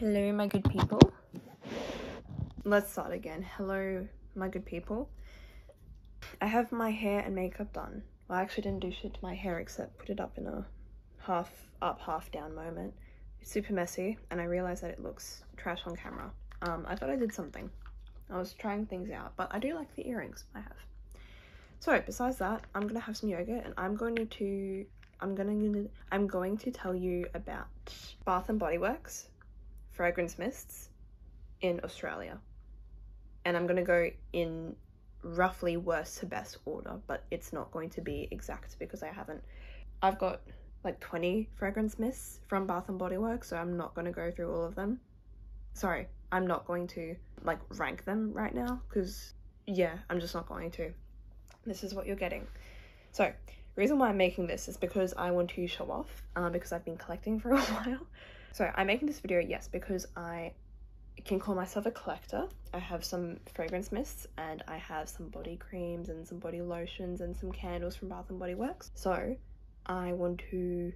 Hello, my good people. Let's start again. Hello, my good people. I have my hair and makeup done. Well, I actually didn't do shit to my hair except put it up in a half up, half down moment. It's super messy, and I realized that it looks trash on camera. Um, I thought I did something. I was trying things out, but I do like the earrings I have. So, besides that, I'm gonna have some yoga, and I'm going to I'm gonna I'm going to tell you about Bath and Body Works fragrance mists in Australia. And I'm going to go in roughly worst to best order, but it's not going to be exact because I haven't. I've got like 20 fragrance mists from Bath and Body Works, so I'm not going to go through all of them. Sorry, I'm not going to like rank them right now because yeah, I'm just not going to. This is what you're getting. So, reason why I'm making this is because I want to show off uh, because I've been collecting for a while. So I'm making this video, yes, because I can call myself a collector. I have some fragrance mists and I have some body creams and some body lotions and some candles from Bath & Body Works. So I want to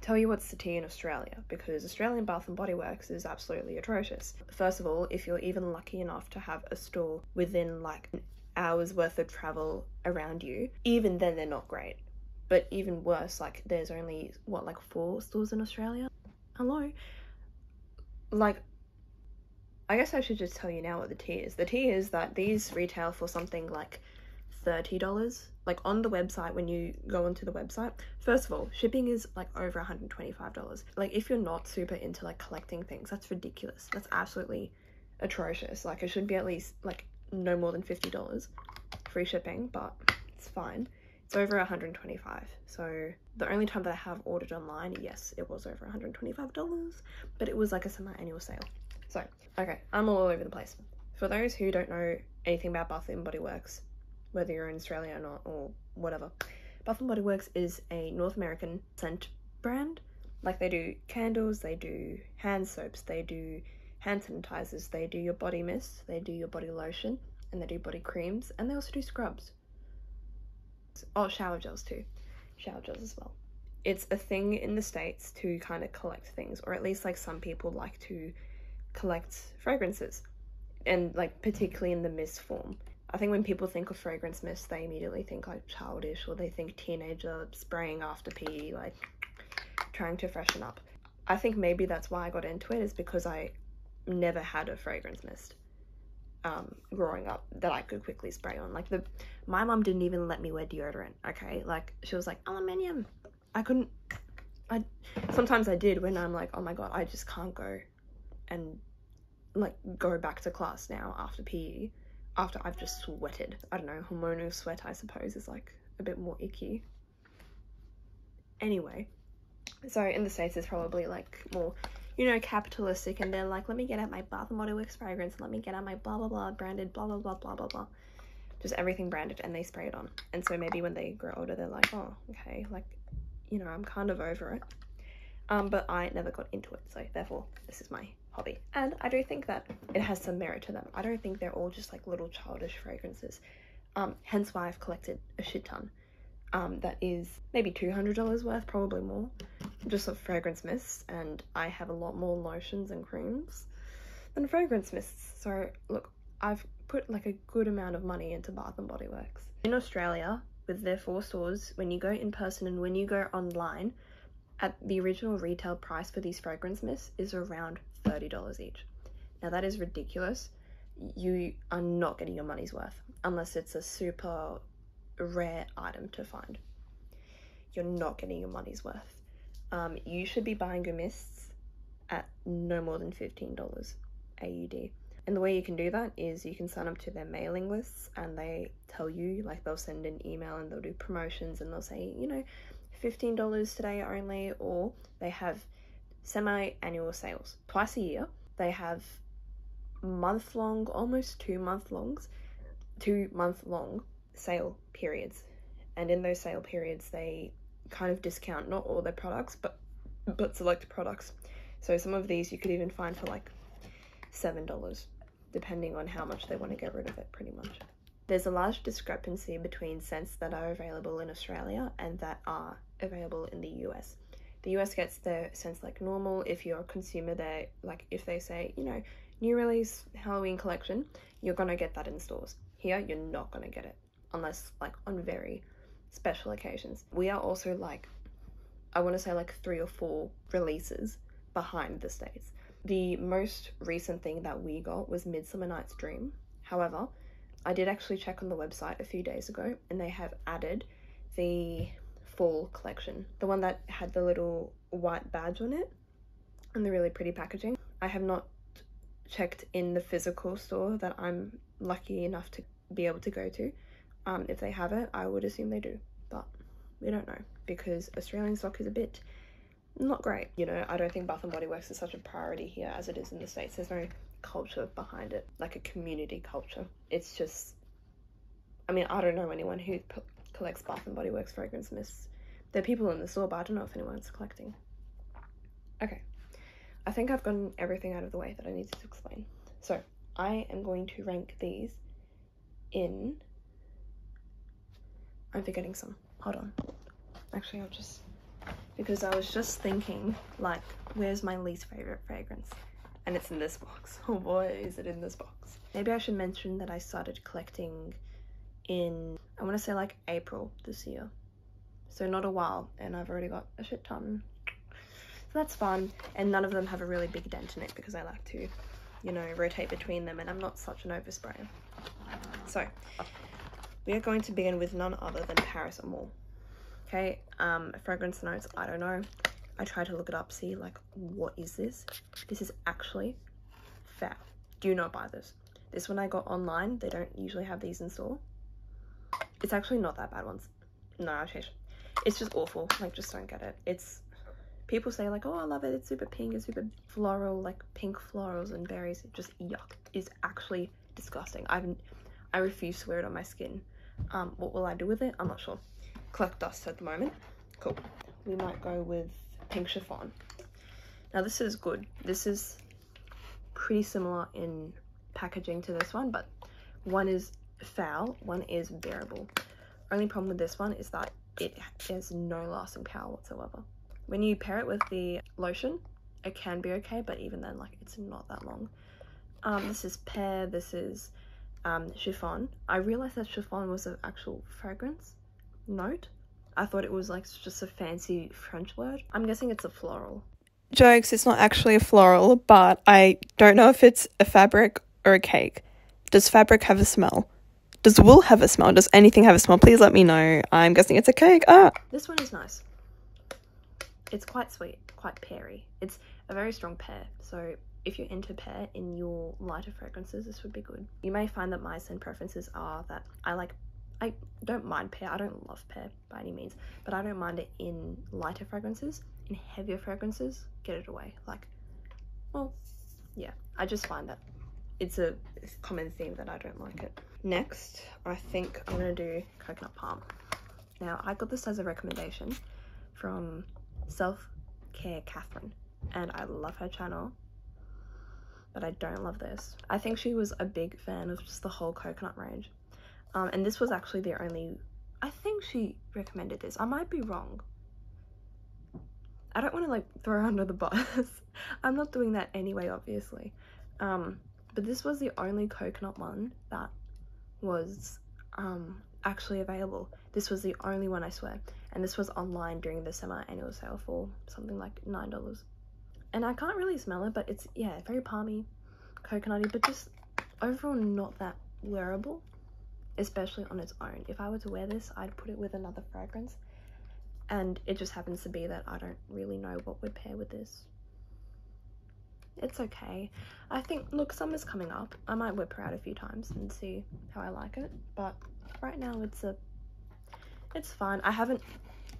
tell you what's the tea in Australia because Australian Bath and Body Works is absolutely atrocious. First of all, if you're even lucky enough to have a store within like an hour's worth of travel around you, even then they're not great. But even worse, like there's only what like four stores in Australia hello. Like, I guess I should just tell you now what the tea is. The tea is that these retail for something like $30. Like on the website, when you go onto the website, first of all, shipping is like over $125. Like, if you're not super into like collecting things, that's ridiculous. That's absolutely atrocious. Like, it should be at least like no more than $50 free shipping, but it's fine. It's over 125 so the only time that I have ordered online, yes, it was over $125, but it was like a semi-annual sale. So, okay, I'm all over the place. For those who don't know anything about Bath & Body Works, whether you're in Australia or not, or whatever, Bath & Body Works is a North American scent brand. Like they do candles, they do hand soaps, they do hand sanitizers, they do your body mist, they do your body lotion, and they do body creams, and they also do scrubs. Oh, shower gels too. Shower gels as well. It's a thing in the States to kind of collect things, or at least like some people like to collect fragrances, and like particularly in the mist form. I think when people think of fragrance mist, they immediately think like childish, or they think teenager spraying after pee, like trying to freshen up. I think maybe that's why I got into it, is because I never had a fragrance mist um, growing up that I could quickly spray on. Like the, my mom didn't even let me wear deodorant. Okay, like she was like aluminium. I couldn't. I sometimes I did when I'm like, oh my god, I just can't go, and like go back to class now after PE, after I've just sweated. I don't know, hormonal sweat I suppose is like a bit more icky. Anyway, so in the states it's probably like more you know, capitalistic and they're like, let me get out my Bath and Body Works fragrance, let me get out my blah blah blah branded blah blah blah blah blah blah. Just everything branded and they spray it on. And so maybe when they grow older, they're like, oh, okay, like, you know, I'm kind of over it. Um, but I never got into it, so therefore, this is my hobby. And I do think that it has some merit to them. I don't think they're all just like little childish fragrances. Um, hence why I've collected a shit ton um, that is maybe $200 worth, probably more, just of fragrance mists, and I have a lot more lotions and creams than fragrance mists. So look, I've put like a good amount of money into Bath and Body Works. In Australia, with their four stores, when you go in person and when you go online, at the original retail price for these fragrance mists is around $30 each. Now that is ridiculous. You are not getting your money's worth unless it's a super rare item to find. You're not getting your money's worth. Um, you should be buying your mists at no more than $15 AUD. And the way you can do that is you can sign up to their mailing lists and they tell you, like they'll send an email and they'll do promotions and they'll say, you know, $15 today only, or they have semi-annual sales. Twice a year, they have month-long, almost two month-longs, two month-long sale periods. And in those sale periods they kind of discount not all their products but but select products. So some of these you could even find for like seven dollars depending on how much they want to get rid of it pretty much. There's a large discrepancy between scents that are available in Australia and that are available in the US The US gets their scents like normal. If you're a consumer, they like if they say, you know, new release Halloween collection, you're gonna get that in stores. Here, you're not gonna get it unless like on very special occasions. We are also like, I want to say like three or four releases behind the States. The most recent thing that we got was Midsummer Night's Dream. However, I did actually check on the website a few days ago and they have added the fall collection, the one that had the little white badge on it and the really pretty packaging. I have not checked in the physical store that I'm lucky enough to be able to go to. Um, if they have it, I would assume they do, but we don't know because Australian stock is a bit not great. You know, I don't think Bath and Body Works is such a priority here as it is in the States. There's no culture behind it, like a community culture. It's just, I mean, I don't know anyone who collects Bath and Body Works fragrance mists. There are people in the store, but I don't know if anyone's collecting. Okay, I think I've gotten everything out of the way that I needed to explain. So I am going to rank these in. I'm forgetting some. Hold on. Actually, I'll just because I was just thinking, like, where's my least favorite fragrance? And it's in this box. Oh boy, is it in this box. Maybe I should mention that I started collecting in, I want to say like April this year. So not a while, and I've already got a shit ton. So that's fun, and none of them have a really big dent in it because I like to, you know, rotate between them, and I'm not such an oversprayer. So, we are going to begin with none other than Paris Amour. Okay, um, fragrance notes, I don't know. I tried to look it up, see like, what is this? This is actually foul. Do not buy this. This one I got online. They don't usually have these in store. It's actually not that bad ones. No, I'll change. It's just awful. Like, just don't get it. It's, people say like, oh, I love it. It's super pink. It's super floral, like pink florals and berries. It just yuck. It's actually disgusting. I've, I refuse to wear it on my skin. Um, what will I do with it? I'm not sure collect dust at the moment. Cool. We might go with pink chiffon. Now this is good. This is pretty similar in packaging to this one, but one is foul, one is bearable. Only problem with this one is that it has no lasting power whatsoever. When you pair it with the lotion, it can be okay, but even then, like, it's not that long. Um, this is pear, this is um, chiffon. I realized that chiffon was an actual fragrance, note. I thought it was like just a fancy French word. I'm guessing it's a floral. Jokes, it's not actually a floral, but I don't know if it's a fabric or a cake. Does fabric have a smell? Does wool have a smell? Does anything have a smell? Please let me know. I'm guessing it's a cake. Ah. This one is nice. It's quite sweet, quite peary. It's a very strong pear, so if you're into pear in your lighter fragrances, this would be good. You may find that my scent preferences are that I like I don't mind pear. I don't love pear by any means, but I don't mind it in lighter fragrances. In heavier fragrances, get it away. Like, well, yeah, I just find that it's a common theme that I don't like it. Next, I think I'm gonna do coconut palm. Now, I got this as a recommendation from Self Care Catherine, and I love her channel, but I don't love this. I think she was a big fan of just the whole coconut range. Um, and this was actually the only, I think she recommended this. I might be wrong. I don't want to like throw her under the bus. I'm not doing that anyway, obviously. Um, but this was the only coconut one that was um, actually available. This was the only one, I swear. And this was online during the summer annual sale for something like $9. And I can't really smell it, but it's, yeah, very palmy, coconutty, but just overall not that wearable especially on its own. If I were to wear this, I'd put it with another fragrance. And it just happens to be that I don't really know what would pair with this. It's okay. I think, look, summer's coming up. I might whip her out a few times and see how I like it. But right now it's a, it's fine. I haven't,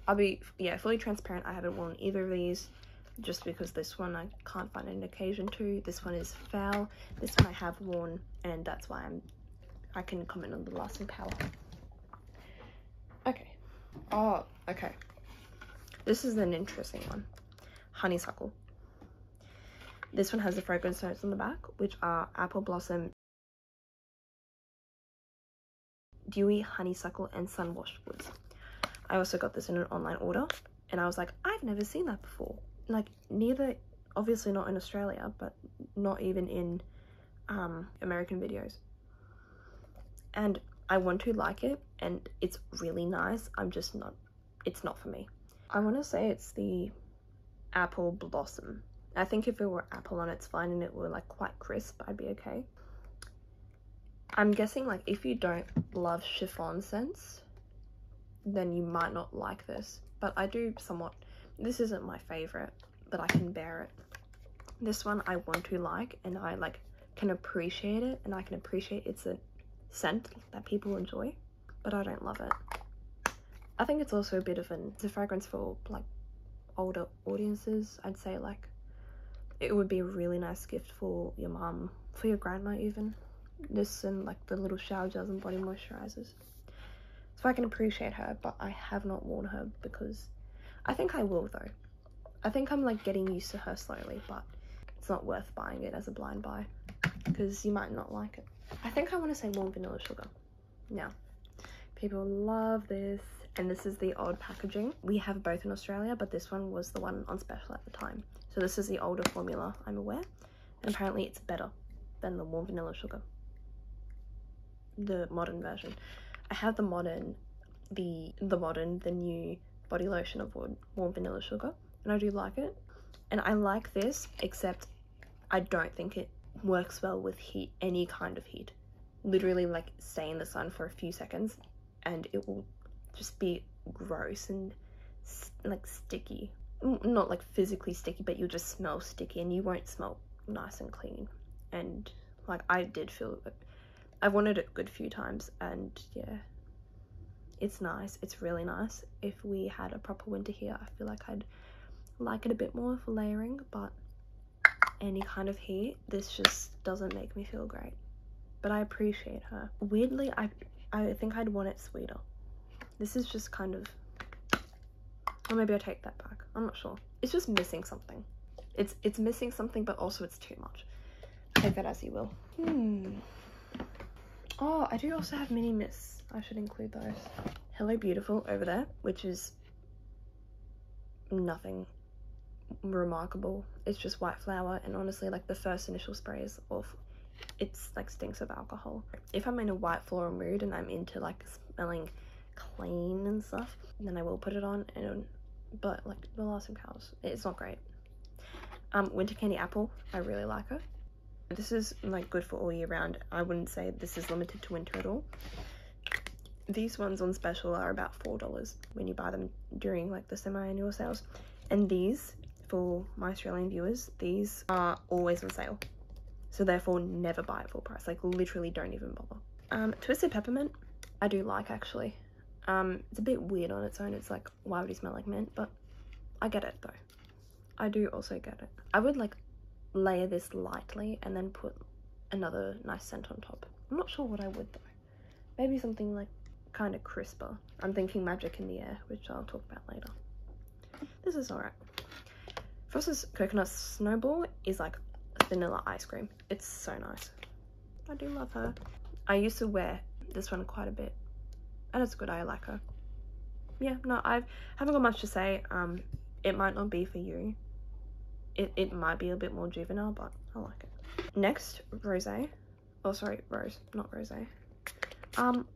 I'll be, yeah, fully transparent. I haven't worn either of these just because this one I can't find an occasion to. This one is foul. This one I have worn and that's why I'm I can comment on the lasting power. Okay. Oh, okay. This is an interesting one. Honeysuckle. This one has the fragrance notes on the back, which are apple blossom, dewy honeysuckle, and sun washed woods. I also got this in an online order, and I was like, I've never seen that before. Like, neither, obviously not in Australia, but not even in um, American videos. And I want to like it, and it's really nice. I'm just not, it's not for me. I want to say it's the apple blossom. I think if it were apple on it's fine and it were like quite crisp, I'd be okay. I'm guessing like if you don't love chiffon scents, then you might not like this. But I do somewhat, this isn't my favorite, but I can bear it. This one I want to like and I like can appreciate it and I can appreciate it's a scent that people enjoy, but I don't love it. I think it's also a bit of an, it's a fragrance for like older audiences. I'd say like it would be a really nice gift for your mom, for your grandma even. This and like the little shower gels and body moisturizers. So I can appreciate her, but I have not worn her because I think I will though. I think I'm like getting used to her slowly, but it's not worth buying it as a blind buy because you might not like it. I think I want to say warm vanilla sugar. Now, people love this and this is the old packaging. We have both in Australia, but this one was the one on special at the time. So this is the older formula, I'm aware. And apparently it's better than the warm vanilla sugar. The modern version. I have the modern, the the modern, the new body lotion of warm vanilla sugar. And I do like it. And I like this, except I don't think it works well with heat, any kind of heat. Literally like stay in the sun for a few seconds and it will just be gross and like sticky. Not like physically sticky, but you'll just smell sticky and you won't smell nice and clean. And like I did feel, I've wanted it a good few times and yeah, it's nice. It's really nice. If we had a proper winter here, I feel like I'd like it a bit more for layering, but any kind of heat, this just doesn't make me feel great. But I appreciate her. Weirdly, I I think I'd want it sweeter. This is just kind of... Or maybe I take that back. I'm not sure. It's just missing something. It's it's missing something, but also it's too much. Take that as you will. Hmm. Oh, I do also have mini mists. I should include those. Hello Beautiful over there, which is nothing remarkable. It's just white flower and honestly like the first initial spray is awful. It's like stinks of alcohol. If I'm in a white floral mood and I'm into like smelling clean and stuff, then I will put it on. And but like the last some cows, it's not great. Um, winter candy apple, I really like it. This is like good for all year round. I wouldn't say this is limited to winter at all. These ones on special are about four dollars when you buy them during like the semi-annual sales, and these for my Australian viewers, these are always on sale. So therefore never buy at full price. Like literally don't even bother. Um, Twisted Peppermint, I do like actually. Um, it's a bit weird on its own. It's like, why would he smell like mint? But I get it though. I do also get it. I would like layer this lightly and then put another nice scent on top. I'm not sure what I would though. Maybe something like kind of crisper. I'm thinking Magic in the Air, which I'll talk about later. This is alright. Frosted Coconut Snowball is like vanilla ice cream. It's so nice. I do love her. I used to wear this one quite a bit and it's good. I like her. Yeah, no, I haven't got much to say. Um, it might not be for you. It, it might be a bit more juvenile, but I like it. Next, Rose. Oh, sorry, Rose, not Rose. Um,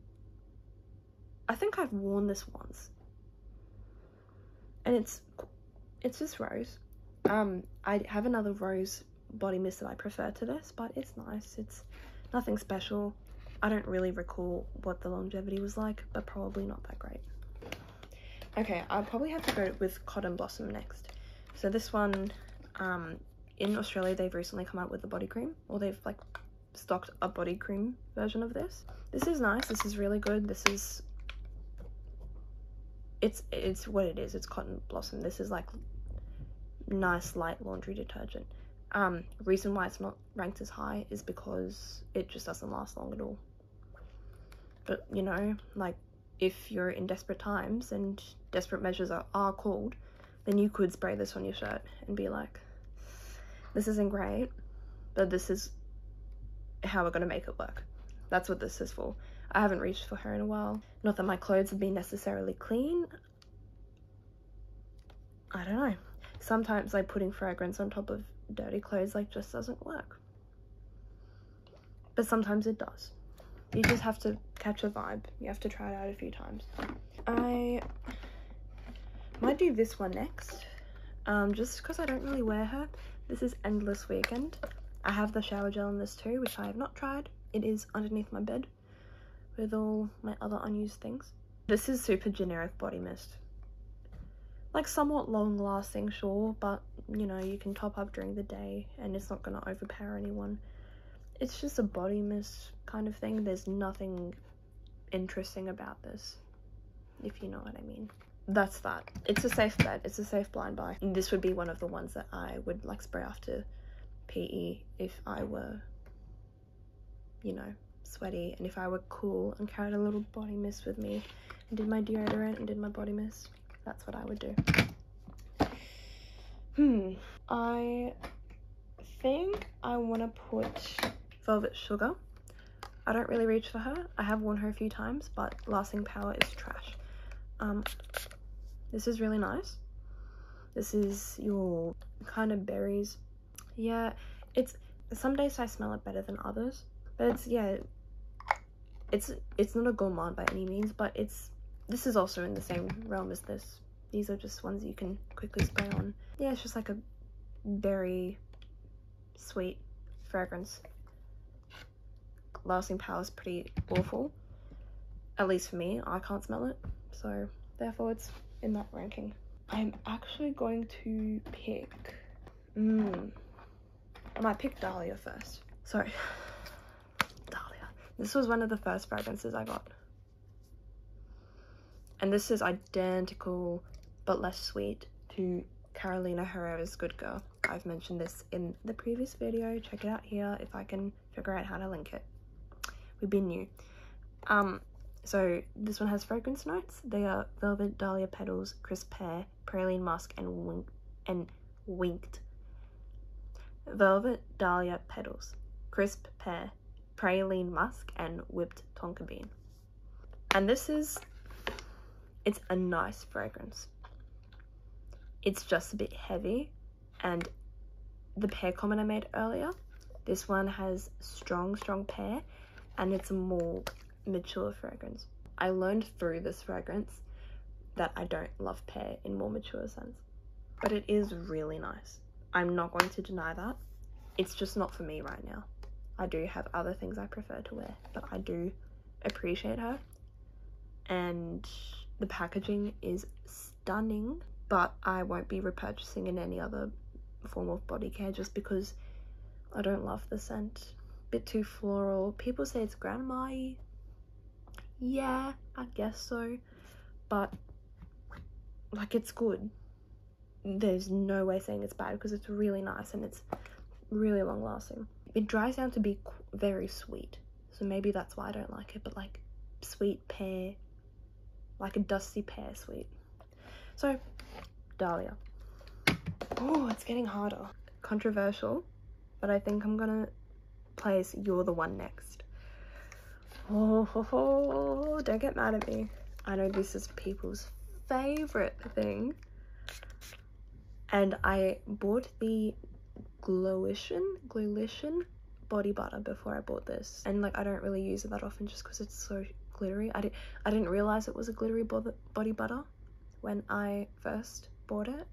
I think I've worn this once. And it's, it's just Rose. Um, I have another Rose body mist that I prefer to this, but it's nice. It's nothing special. I don't really recall what the longevity was like, but probably not that great. Okay, I'll probably have to go with Cotton Blossom next. So this one, um, in Australia, they've recently come out with a body cream, or they've like stocked a body cream version of this. This is nice. This is really good. This is, it's it's what it is. It's Cotton Blossom. This is like nice light laundry detergent. Um, reason why it's not ranked as high is because it just doesn't last long at all. But, you know, like, if you're in desperate times and desperate measures are, are called, then you could spray this on your shirt and be like, this isn't great, but this is how we're going to make it work. That's what this is for. I haven't reached for her in a while. Not that my clothes have been necessarily clean. I don't know. Sometimes like putting fragrance on top of dirty clothes like just doesn't work. But sometimes it does. You just have to catch a vibe. You have to try it out a few times. I might do this one next. Um, just because I don't really wear her. This is Endless Weekend. I have the shower gel in this too, which I have not tried. It is underneath my bed with all my other unused things. This is super generic body mist. Like somewhat long lasting, sure, but you know, you can top up during the day and it's not gonna overpower anyone. It's just a body mist kind of thing. There's nothing interesting about this, if you know what I mean. That's that. It's a safe bet. It's a safe blind buy. This would be one of the ones that I would like spray after PE if I were, you know, sweaty and if I were cool and carried a little body mist with me and did my deodorant and did my body mist, that's what I would do. Hmm, I think I want to put Velvet Sugar. I don't really reach for her. I have worn her a few times, but lasting power is trash. Um, this is really nice. This is your kind of berries. Yeah, it's some days I smell it better than others, but it's yeah, it's it's not a gourmand by any means, but it's this is also in the same realm as this. These are just ones you can quickly spray on. Yeah, it's just like a very sweet fragrance. Lasting power is pretty awful. At least for me, I can't smell it. So therefore it's in that ranking. I'm actually going to pick... Mmm. I might pick Dahlia first. Sorry. Dahlia. This was one of the first fragrances I got. And this is identical but less sweet to Carolina Herrera's Good Girl. I've mentioned this in the previous video. Check it out here if I can figure out how to link it. We've been new. Um, so this one has fragrance notes. They are velvet dahlia petals, crisp pear, praline musk, and wink and winked. Velvet dahlia petals, crisp pear, praline musk, and whipped tonka bean. And this is, it's a nice fragrance. It's just a bit heavy, and the pear comment I made earlier, this one has strong, strong pear, and it's more mature fragrance. I learned through this fragrance that I don't love pear in more mature scents. But it is really nice. I'm not going to deny that. It's just not for me right now. I do have other things I prefer to wear, but I do appreciate her. And the packaging is stunning, but I won't be repurchasing in any other form of body care just because I don't love the scent. Bit too floral. People say it's grandma yeah, I guess so. But, like, it's good. There's no way saying it's bad because it's really nice and it's really long lasting. It dries down to be very sweet. So maybe that's why I don't like it. But, like, sweet pear. Like a dusty pear sweet. So, Dahlia. Oh, it's getting harder. Controversial. But I think I'm gonna place You're the One next. Oh, ho, ho, don't get mad at me. I know this is people's favorite thing. And I bought the Glowition, Glowition body butter before I bought this. And like, I don't really use it that often just because it's so glittery. I, did, I didn't realize it was a glittery body butter when I first bought it.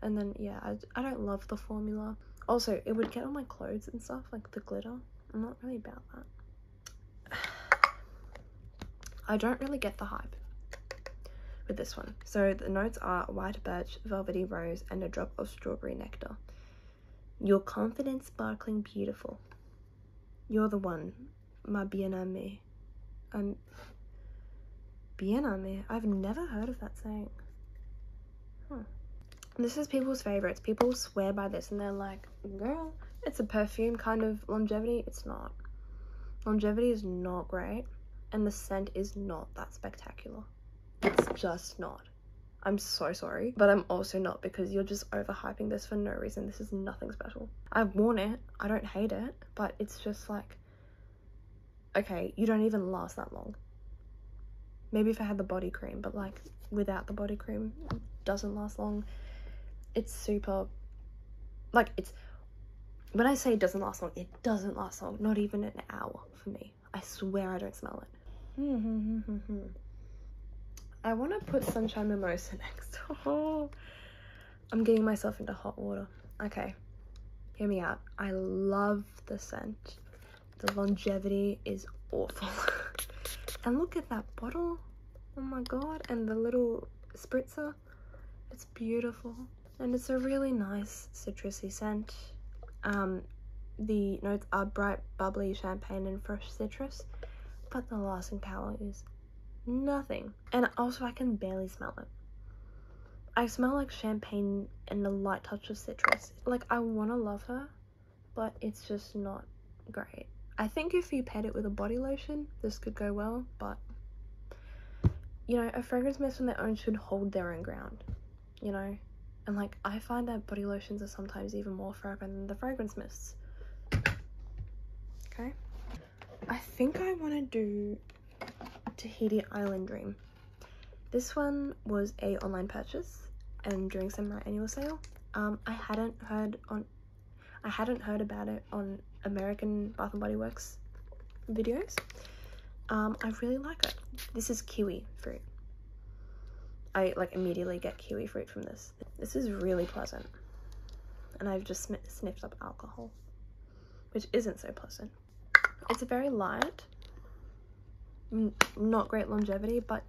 And then, yeah, I, I don't love the formula. Also, it would get on my clothes and stuff, like the glitter. I'm not really about that. I don't really get the hype with this one. So the notes are white birch, velvety rose, and a drop of strawberry nectar. You're confident, sparkling, beautiful. You're the one, my bien-aimé. Um, bien-aimé? I've never heard of that saying. Huh. This is people's favorites. People swear by this and they're like, girl, it's a perfume kind of longevity. It's not. Longevity is not great and the scent is not that spectacular. It's just not. I'm so sorry, but I'm also not because you're just overhyping this for no reason. This is nothing special. I've worn it, I don't hate it, but it's just like, okay, you don't even last that long. Maybe if I had the body cream, but like without the body cream, doesn't last long. it's super like it's when I say it doesn't last long, it doesn't last long. Not even an hour for me. I swear I don't smell it. Mm-hmm, mm-hmm, mm-hmm. I want to put Sunshine Mimosa next. I'm getting myself into hot water. Okay, hear me out. I love the scent. The longevity is awful. and look at that bottle. Oh my god. And the little spritzer. It's beautiful. And it's a really nice citrusy scent. Um, the notes are bright, bubbly champagne and fresh citrus, but the lasting power is nothing. And also, I can barely smell it. I smell like champagne and a light touch of citrus. Like, I want to love her, but it's just not great. I think if you paired it with a body lotion, this could go well, but you know, a fragrance mist on their own should hold their own ground, you know? And like, I find that body lotions are sometimes even more fragrant than the fragrance mists. Okay. I think I want to do Tahiti Island Dream. This one was a online purchase and during summer annual sale. Um, I hadn't heard on, I hadn't heard about it on American Bath and Body Works videos. Um, I really like it. This is kiwi fruit. I like immediately get kiwi fruit from this. This is really pleasant. And I've just sniffed up alcohol, which isn't so pleasant. It's a very light, not great longevity, but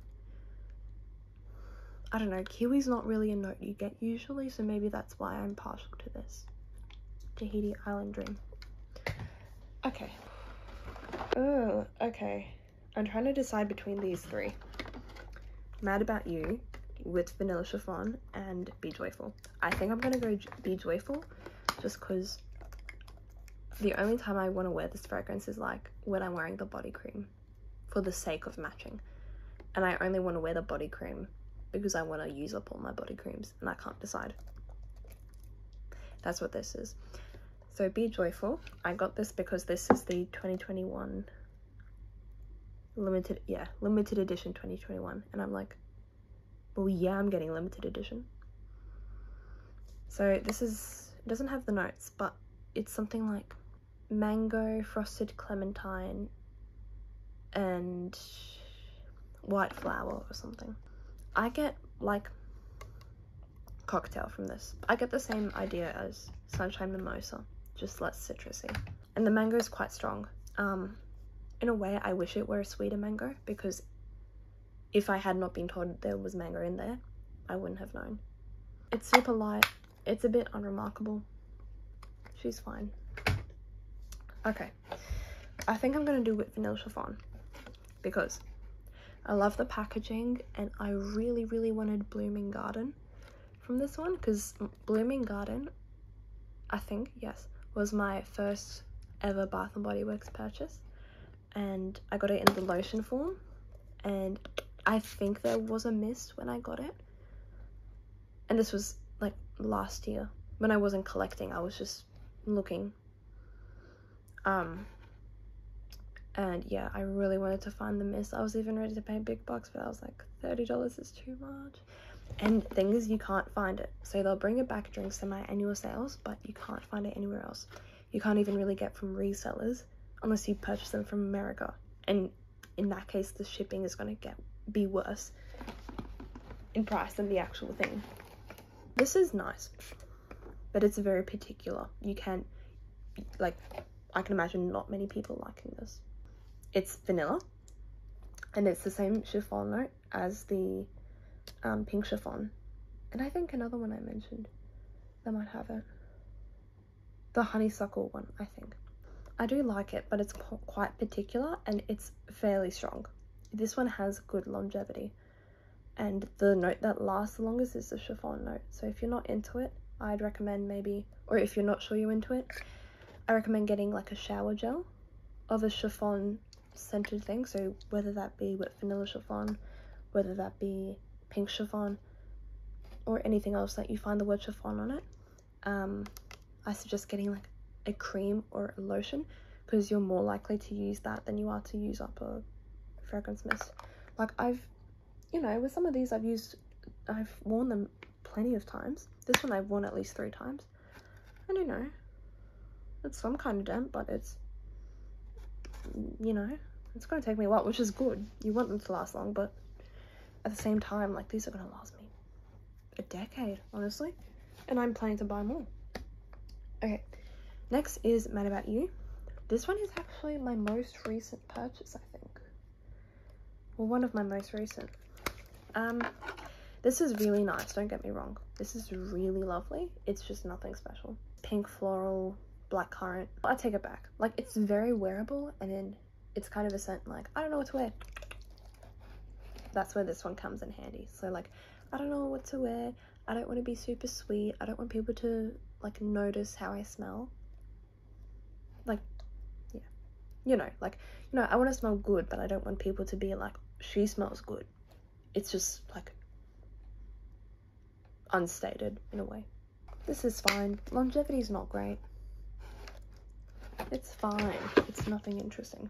I don't know, kiwi's not really a note you get usually, so maybe that's why I'm partial to this. Tahiti Island Dream. Okay. Oh, okay. I'm trying to decide between these three. Mad About You with Vanilla Chiffon and Be Joyful. I think I'm going to go Be Joyful just because the only time I want to wear this fragrance is like when I'm wearing the body cream for the sake of matching. And I only want to wear the body cream because I want to use up all my body creams and I can't decide. That's what this is. So be joyful. I got this because this is the 2021 limited, yeah, limited edition 2021. And I'm like, well, yeah, I'm getting limited edition. So this is, it doesn't have the notes, but it's something like mango, frosted clementine, and white flower or something. I get like cocktail from this. I get the same idea as Sunshine Mimosa just less citrusy. And the mango is quite strong. Um, in a way, I wish it were a sweeter mango because if I had not been told there was mango in there, I wouldn't have known. It's super light. It's a bit unremarkable. She's fine. Okay. I think I'm going to do with vanilla chiffon because I love the packaging and I really, really wanted Blooming Garden from this one because Blooming Garden, I think, yes, was my first ever Bath and Body Works purchase and I got it in the lotion form and I think there was a mist when I got it. And this was like last year. When I wasn't collecting I was just looking um and yeah I really wanted to find the mist I was even ready to pay big bucks but I was like $30 is too much and thing is, you can't find it. So they'll bring it back during semi-annual sales, but you can't find it anywhere else. You can't even really get from resellers unless you purchase them from America. And in that case, the shipping is going to get be worse in price than the actual thing. This is nice, but it's very particular. You can't like, I can imagine not many people liking this. It's vanilla, and it's the same chiffon note as the um, pink chiffon. And I think another one I mentioned that might have it. The honeysuckle one, I think. I do like it, but it's quite particular and it's fairly strong. This one has good longevity. And the note that lasts the longest is the chiffon note. So if you're not into it, I'd recommend maybe, or if you're not sure you're into it, I recommend getting like a shower gel of a chiffon scented thing. So whether that be with vanilla chiffon, whether that be pink chiffon or anything else that you find the word chiffon on it um, I suggest getting like a cream or a lotion because you're more likely to use that than you are to use up a fragrance mist like I've you know with some of these I've used I've worn them plenty of times This one I've worn at least three times. I don't know. It's some kind of damp, but it's, you know, it's gonna take me a while, which is good. You want them to last long, but at the same time, like these are gonna last me a decade, honestly. And I'm planning to buy more. Okay, next is Mad About You. This one is actually my most recent purchase, I think. Well, one of my most recent. Um, this is really nice, don't get me wrong. This is really lovely. It's just nothing special. Pink floral, black currant. I take it back. Like, it's very wearable and then it's kind of a scent like, I don't know what to wear. That's where this one comes in handy. So like, I don't know what to wear. I don't want to be super sweet. I don't want people to like notice how I smell. Like, yeah. You know, like, you know, I want to smell good, but I don't want people to be like, she smells good. It's just like unstated in a way. This is fine. Longevity is not great. It's fine. It's nothing interesting.